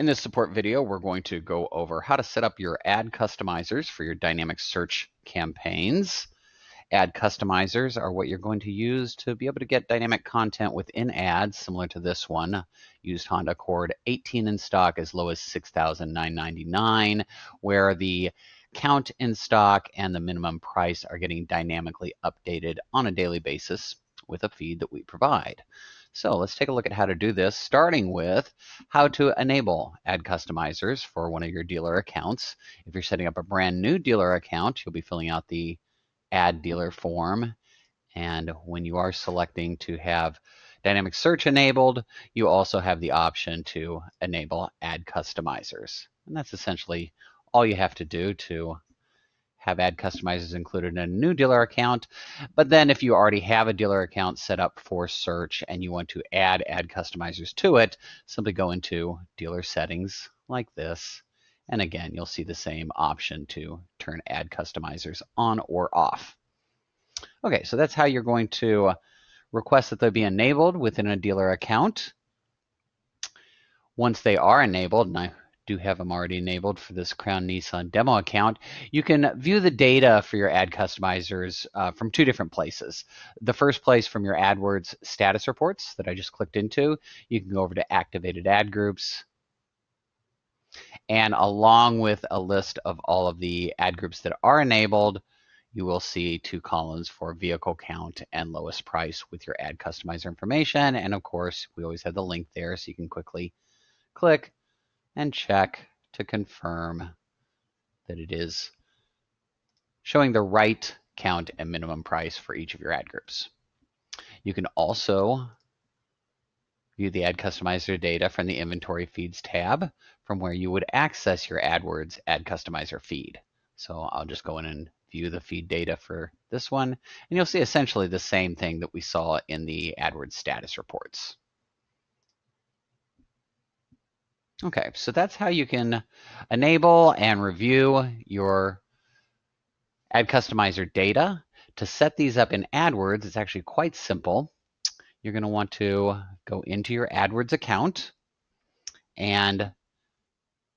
In this support video, we're going to go over how to set up your ad customizers for your dynamic search campaigns. Ad customizers are what you're going to use to be able to get dynamic content within ads, similar to this one. Used Honda Accord 18 in stock as low as 6,999, where the count in stock and the minimum price are getting dynamically updated on a daily basis with a feed that we provide. So let's take a look at how to do this, starting with how to enable ad customizers for one of your dealer accounts. If you're setting up a brand new dealer account, you'll be filling out the add dealer form. And when you are selecting to have dynamic search enabled, you also have the option to enable ad customizers. And that's essentially all you have to do to have ad customizers included in a new dealer account. But then if you already have a dealer account set up for search and you want to add ad customizers to it, simply go into dealer settings like this. And again, you'll see the same option to turn ad customizers on or off. Okay, so that's how you're going to request that they be enabled within a dealer account. Once they are enabled, and I do have them already enabled for this Crown Nissan demo account. You can view the data for your ad customizers uh, from two different places. The first place from your AdWords status reports that I just clicked into. You can go over to activated ad groups. And along with a list of all of the ad groups that are enabled, you will see two columns for vehicle count and lowest price with your ad customizer information. And of course, we always have the link there so you can quickly click and check to confirm that it is showing the right count and minimum price for each of your ad groups. You can also view the ad customizer data from the inventory feeds tab from where you would access your AdWords ad customizer feed. So I'll just go in and view the feed data for this one and you'll see essentially the same thing that we saw in the AdWords status reports. Okay, so that's how you can enable and review your ad customizer data. To set these up in AdWords, it's actually quite simple. You're going to want to go into your AdWords account and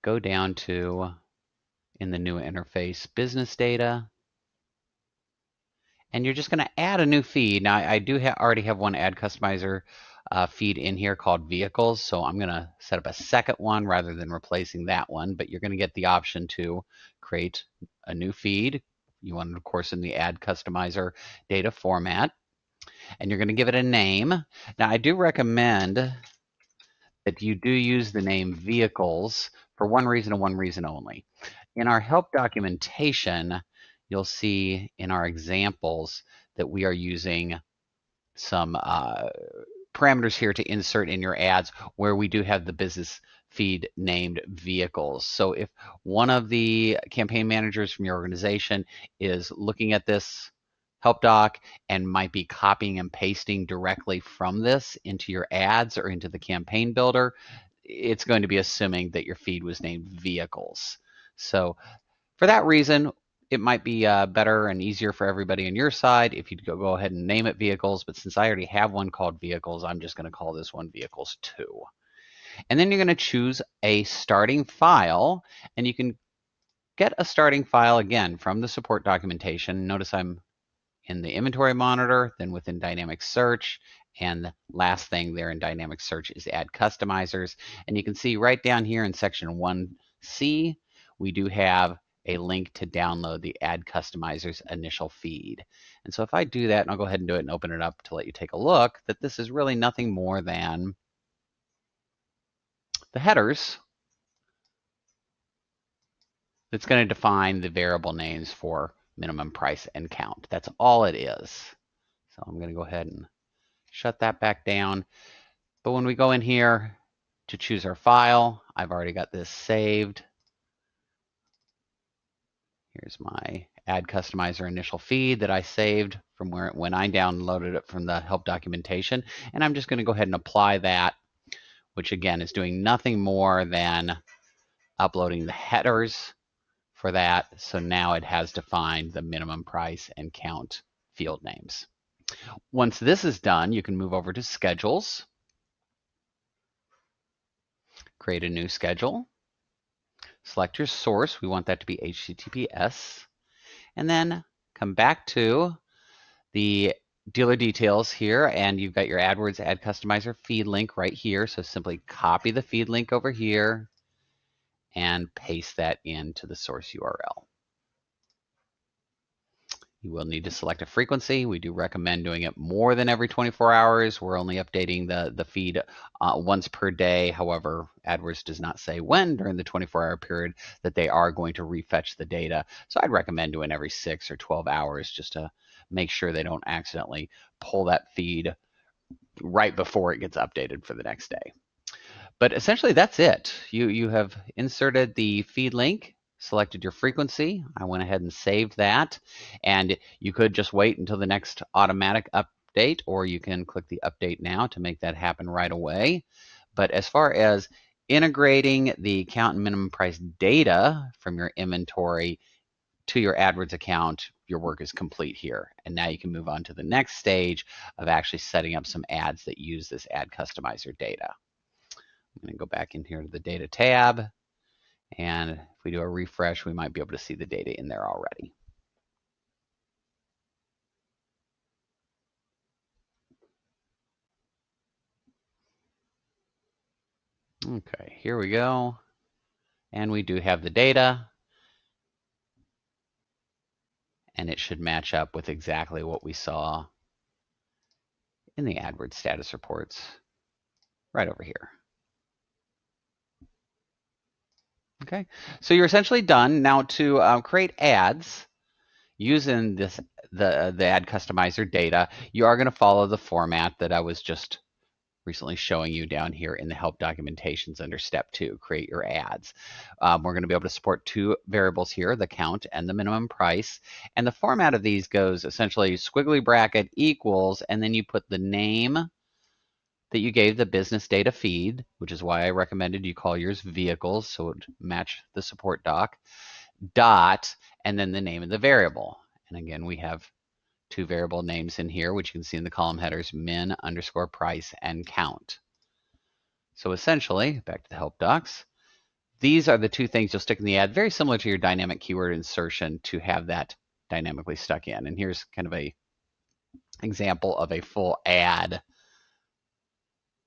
go down to in the new interface business data and you're just going to add a new feed. Now I do ha already have one ad customizer uh, feed in here called vehicles. So I'm going to set up a second one rather than replacing that one. But you're going to get the option to create a new feed. You want it, of course, in the ad customizer data format. And you're going to give it a name. Now, I do recommend that you do use the name vehicles for one reason and one reason only. In our help documentation, you'll see in our examples that we are using some uh, parameters here to insert in your ads where we do have the business feed named vehicles. So if one of the campaign managers from your organization is looking at this help doc and might be copying and pasting directly from this into your ads or into the campaign builder, it's going to be assuming that your feed was named vehicles. So for that reason, it might be uh, better and easier for everybody on your side if you go, go ahead and name it vehicles. But since I already have one called vehicles, I'm just going to call this one vehicles 2. And then you're going to choose a starting file. And you can get a starting file again from the support documentation. Notice I'm in the inventory monitor, then within dynamic search. And the last thing there in dynamic search is ad customizers. And you can see right down here in section 1C, we do have a link to download the Ad Customizers initial feed. And so if I do that, and I'll go ahead and do it and open it up to let you take a look, that this is really nothing more than the headers that's going to define the variable names for minimum price and count. That's all it is. So I'm going to go ahead and shut that back down. But when we go in here to choose our file, I've already got this saved. Here's my ad customizer initial feed that I saved from where when I downloaded it from the help documentation. And I'm just going to go ahead and apply that, which again is doing nothing more than uploading the headers for that. So now it has defined the minimum price and count field names. Once this is done, you can move over to schedules. create a new schedule, select your source. We want that to be HTTPS. And then come back to the dealer details here and you've got your AdWords ad customizer feed link right here. So simply copy the feed link over here and paste that into the source URL. You will need to select a frequency. We do recommend doing it more than every 24 hours. We're only updating the, the feed uh, once per day. However, AdWords does not say when during the 24 hour period that they are going to refetch the data. So I'd recommend doing every 6 or 12 hours just to make sure they don't accidentally pull that feed right before it gets updated for the next day. But essentially that's it. You, you have inserted the feed link, selected your frequency. I went ahead and saved that. And you could just wait until the next automatic update, or you can click the update now to make that happen right away. But as far as integrating the count and minimum price data from your inventory to your AdWords account, your work is complete here. And now you can move on to the next stage of actually setting up some ads that use this ad customizer data. I'm going to go back in here to the data tab. And if we do a refresh, we might be able to see the data in there already. Okay, here we go. And we do have the data and it should match up with exactly what we saw in the AdWords status reports right over here. Okay, so you're essentially done. Now to uh, create ads using this the the ad customizer data, you are going to follow the format that I was just recently showing you down here in the help documentations under step two, create your ads. Um, we're going to be able to support two variables here, the count and the minimum price. And the format of these goes essentially squiggly bracket equals, and then you put the name that you gave the business data feed, which is why I recommended you call yours vehicles so it would match the support doc, dot, and then the name of the variable. And again, we have two variable names in here, which you can see in the column headers, min underscore price and count. So essentially, back to the help docs, these are the two things you'll stick in the ad, very similar to your dynamic keyword insertion to have that dynamically stuck in. And here's kind of a example of a full ad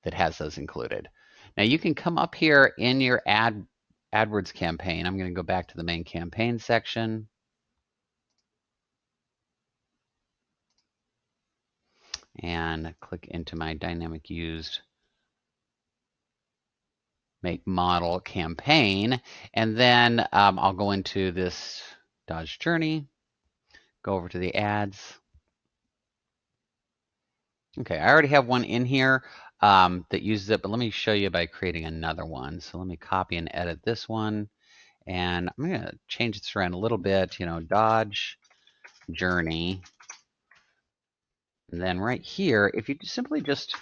that has those included. Now you can come up here in your ad AdWords campaign. I'm going to go back to the main campaign section. and click into my dynamic used make model campaign. And then um, I'll go into this Dodge Journey, go over to the ads. Okay, I already have one in here um, that uses it, but let me show you by creating another one. So let me copy and edit this one. And I'm going to change this around a little bit, you know, Dodge Journey. And then right here, if you simply just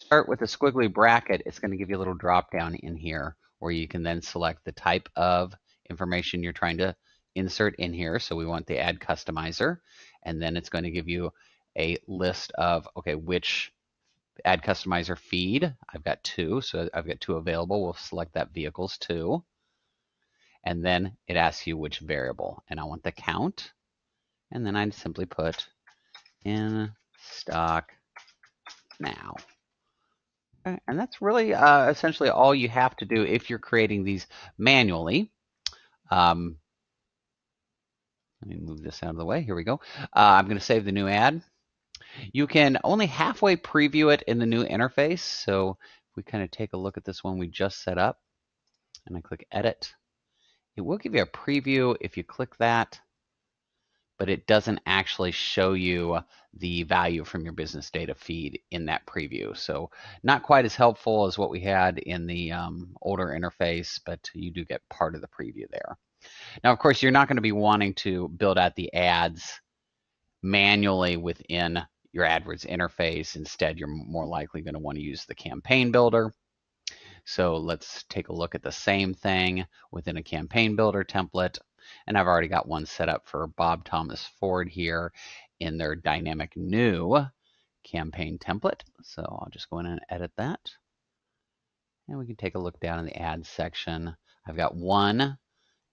start with a squiggly bracket, it's going to give you a little drop down in here where you can then select the type of information you're trying to insert in here. So we want the ad customizer. And then it's going to give you a list of, okay, which ad customizer feed. I've got two, so I've got two available. We'll select that vehicles two. And then it asks you which variable. And I want the count. And then I'd simply put in stock now. And that's really uh, essentially all you have to do if you're creating these manually. Um, let me move this out of the way. Here we go. Uh, I'm going to save the new ad. You can only halfway preview it in the new interface. So if we kind of take a look at this one we just set up and I click edit, it will give you a preview if you click that but it doesn't actually show you the value from your business data feed in that preview. So not quite as helpful as what we had in the um, older interface, but you do get part of the preview there. Now, of course, you're not going to be wanting to build out the ads manually within your AdWords interface. Instead, you're more likely going to want to use the campaign builder. So let's take a look at the same thing within a campaign builder template. And I've already got one set up for Bob Thomas Ford here in their dynamic new campaign template. So I'll just go in and edit that. And we can take a look down in the ad section. I've got one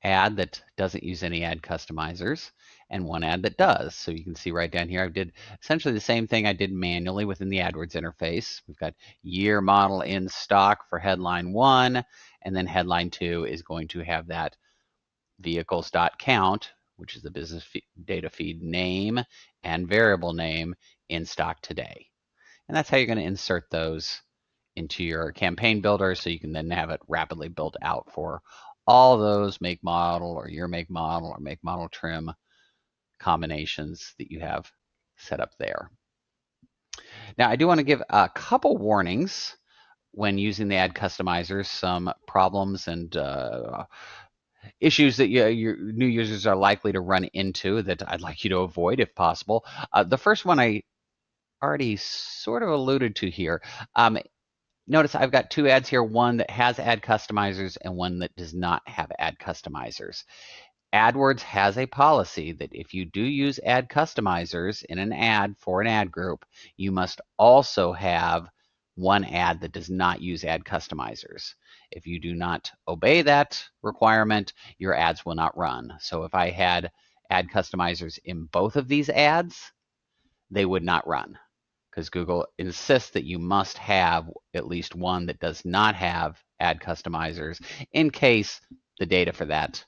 ad that doesn't use any ad customizers and one ad that does. So you can see right down here, I did essentially the same thing I did manually within the AdWords interface. We've got year model in stock for headline one, and then headline two is going to have that vehicles.count, which is the business data feed name and variable name in stock today. And that's how you're going to insert those into your campaign builder so you can then have it rapidly built out for all those make model or your make model or make model trim combinations that you have set up there. Now I do want to give a couple warnings when using the ad customizers, some problems and uh, issues that you, your new users are likely to run into that I'd like you to avoid if possible. Uh, the first one I already sort of alluded to here. Um, notice I've got two ads here, one that has ad customizers and one that does not have ad customizers. AdWords has a policy that if you do use ad customizers in an ad for an ad group, you must also have one ad that does not use ad customizers. If you do not obey that requirement, your ads will not run. So if I had ad customizers in both of these ads, they would not run because Google insists that you must have at least one that does not have ad customizers in case the data for that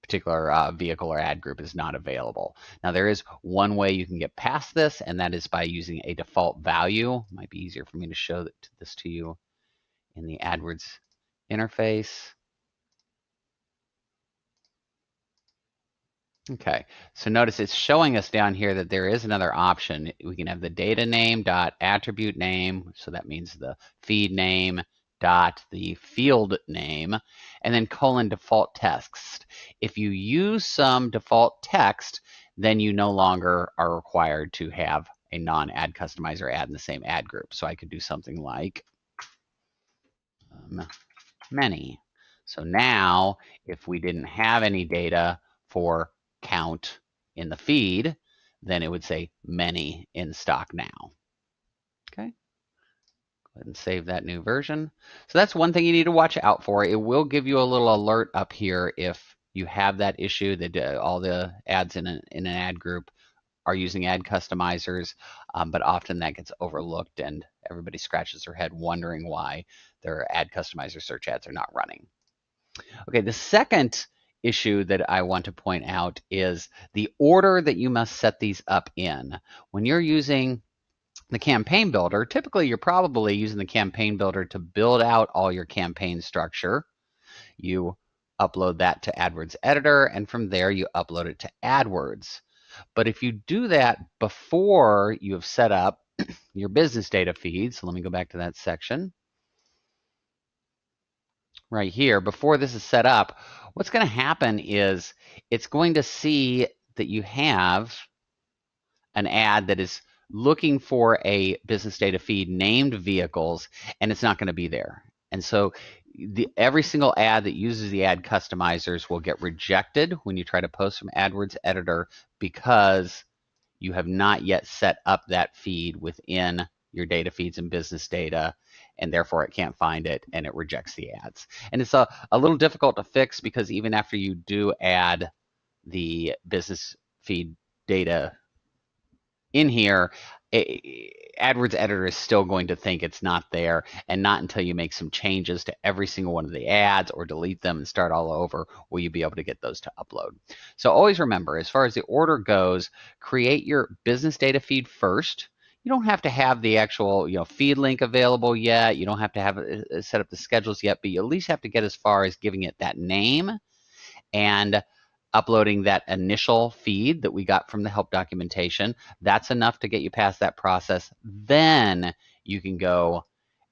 particular uh, vehicle or ad group is not available. Now there is one way you can get past this and that is by using a default value. Might be easier for me to show this to you in the AdWords interface. Okay, so notice it's showing us down here that there is another option. We can have the data name dot attribute name, so that means the feed name dot the field name, and then colon default text. If you use some default text, then you no longer are required to have a non-ad customizer ad in the same ad group. So I could do something like um, many. So now, if we didn't have any data for count in the feed, then it would say many in stock now. Okay Go ahead and save that new version. So that's one thing you need to watch out for. It will give you a little alert up here if you have that issue that all the ads in, a, in an ad group are using ad customizers, um, but often that gets overlooked and everybody scratches their head wondering why their ad customizer search ads are not running. Okay, the second issue that I want to point out is the order that you must set these up in. When you're using the campaign builder, typically you're probably using the campaign builder to build out all your campaign structure. You upload that to AdWords Editor, and from there you upload it to AdWords. But if you do that before you have set up your business data feed, so let me go back to that section right here, before this is set up, what's going to happen is it's going to see that you have an ad that is looking for a business data feed named vehicles, and it's not going to be there. And so the, every single ad that uses the ad customizers will get rejected when you try to post from AdWords Editor because you have not yet set up that feed within your data feeds and business data and therefore it can't find it and it rejects the ads. And it's a, a little difficult to fix because even after you do add the business feed data in here, AdWords editor is still going to think it's not there and not until you make some changes to every single one of the ads or delete them and start all over will you be able to get those to upload. So always remember, as far as the order goes, create your business data feed first. You don't have to have the actual you know feed link available yet. You don't have to have uh, set up the schedules yet, but you at least have to get as far as giving it that name and uploading that initial feed that we got from the help documentation. That's enough to get you past that process. Then you can go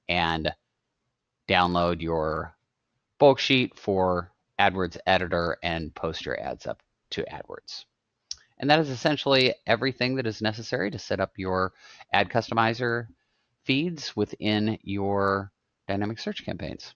and download your bulk sheet for AdWords Editor and post your ads up to AdWords. And that is essentially everything that is necessary to set up your ad customizer feeds within your dynamic search campaigns.